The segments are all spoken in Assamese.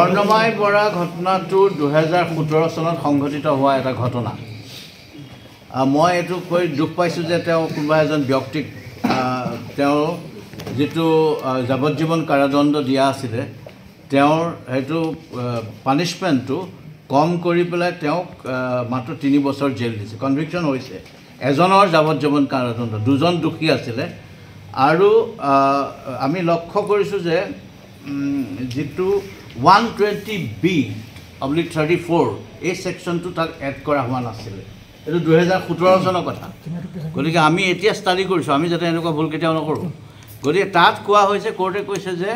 অৰ্ণমাই বৰা ঘটনাটো দুহেজাৰ সোতৰ চনত সংঘটিত হোৱা এটা ঘটনা। মই এইটো কৈ দুখ পাইছোঁ যে তেওঁ কোনোবা এজন ব্যক্তিক তেওঁৰ যিটো যাৱজ্জীৱন কাৰাদণ্ড দিয়া আছিলে তেওঁৰ সেইটো পানিছমেণ্টটো কম কৰি পেলাই তেওঁক মাত্ৰ তিনি বছৰ জেল দিছে কনভিকশ্যন হৈছে। এজনৰ যাৱজ্জীৱন কাৰাদণ্ড দুজন দোষী আছিলে। আৰু আমি লক্ষ্য কৰিছোঁ যে যিটো one twenty B oblique thirty four এই ছেকশ্যনটো তাক এড কৰা হোৱা নাছিলে। এইটো দুহেজাৰ সোতৰ চনৰ কথা। গতিকে আমি এতিয়া ষ্টাডি কৰিছোঁ। আমি যাতে এনেকুৱা ভুল কেতিয়াও নকৰোঁ। গতিকে তাত কোৱা হৈছে কোৰ্টে কৈছে যে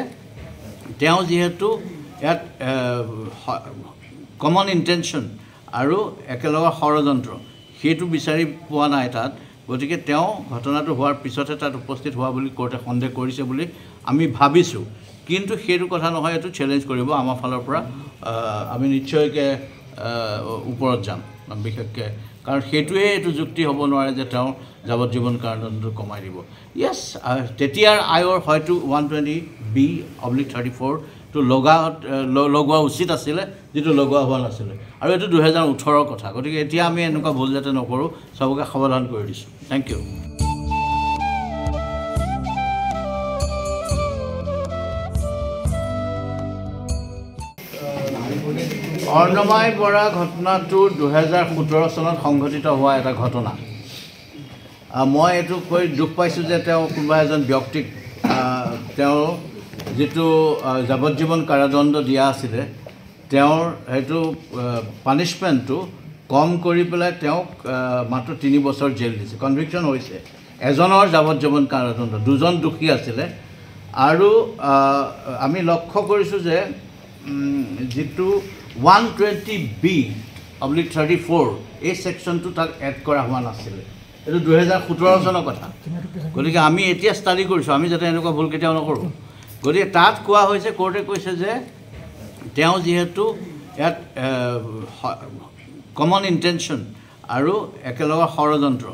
তেওঁ যিহেতু ইয়াত কমন ইণ্টেনশ্যন আৰু একেলগৰ ষড়যন্ত্ৰ সেইটো বিচাৰি পোৱা নাই তাত। গতিকে তেওঁ ঘটনাটো হোৱাৰ পিছতহে তাত উপস্থিত হোৱা বুলি কোৰ্টে সন্দেহ কৰিছে বুলি আমি ভাবিছোঁ। কিন্তু সেইটো কথা নহয় এইটো চেলেঞ্জ কৰিব আমাৰ ফালৰ পৰা আমি নিশ্চয়কৈ ওপৰত যাম বিশেষকৈ। কাৰণ সেইটোৱে এইটো যুক্তি হ'ব নোৱাৰে যে তেওঁ যাৱজ্জীৱন কাৰাদণ্ডটো কমাই দিব। য়েছ তেতিয়াৰ আয়ৰ হয়তো one twenty B oblique thirty ফ'ৰটো লগা লগোৱা উচিত আছিলে যিটো লগোৱা হোৱা নাছিলে। আৰু এইটো দুহেজাৰ ওঠৰৰ কথা গতিকে এতিয়া আমি এনেকুৱা ভুল যাতে নকৰোঁ চবকে সাৱধান কৰি দিছোঁ। থেংক ইউ অৰ্ণমাই বৰা ঘটনাটো দুহেজাৰ সোতৰ চনত সংঘটিত হোৱা এটা ঘটনা। মই এইটো কৈ দুখ পাইছোঁ যে তেওঁ কোনোবা এজন ব্যক্তিক তেওঁৰ যিটো যাৱজ্জীৱন কাৰাদণ্ড দিয়া আছিলে তেওঁৰ সেইটো পানিছমেণ্টটো কম কৰি পেলাই তেওঁক মাত্ৰ তিনি বছৰ জেল দিছে। কনভিকশ্যন হৈছে। এজনৰ যাৱজ্জীৱন কাৰাদণ্ড দুজন দোষী আছিলে। আৰু আমি লক্ষ্য কৰিছোঁ যে যিটো one twenty B oblique thirty four এই ছেকশ্যনটো তাক এড কৰা হোৱা নাছিলে। এইটো দুহেজাৰ সোতৰ চনৰ কথা। গতিকে আমি এতিয়া ষ্টাডি কৰিছোঁ আমি যাতে এনেকুৱা ভুল কেতিয়াও নকৰোঁ। গতিকে তাত কোৱা হৈছে কোৰ্টে কৈছে যে তেওঁ যিহেতু ইয়াত কমন ইণ্টেনশ্যন আৰু একেলগৰ ষড়যন্ত্ৰ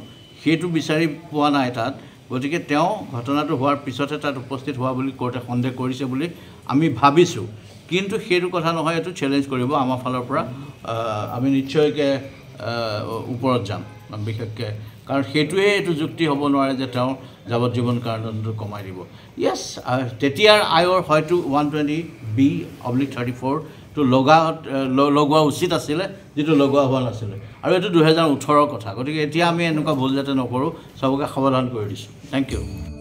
সেইটো বিচাৰি পোৱা নাই তাত। গতিকে তেওঁ ঘটনাটো হোৱাৰ পিছতহে তাত উপস্থিত হোৱা বুলি কোৰ্টে সন্দেহ কৰিছে বুলি আমি ভাবিছোঁ। কিন্তু সেইটো কথা নহয় এইটো চেলেঞ্জ কৰিব আমাৰ ফালৰ পৰা। আমি নিশ্চয়কৈ ওপৰত যাম। বিশেষকৈ কাৰণ সেইটোৱে এইটো যুক্তি হ'ব নোৱাৰে যে তেওঁ যাৱজ্জীৱন কাৰাদণ্ডটো কমাই দিব। য়েছ তেতিয়াৰ আয়ৰ হয়তো one twenty B oblique thirty ফ'ৰটো লগা লগোৱা উচিত আছিলে যিটো লগোৱা হোৱা নাছিলে। আৰু এইটো দুহেজাৰ ওঠৰৰ কথা। গতিকে এতিয়া আমি এনেকুৱা ভুল যাতে নকৰোঁ চবকে সাৱধান কৰি দিছোঁ। Thank U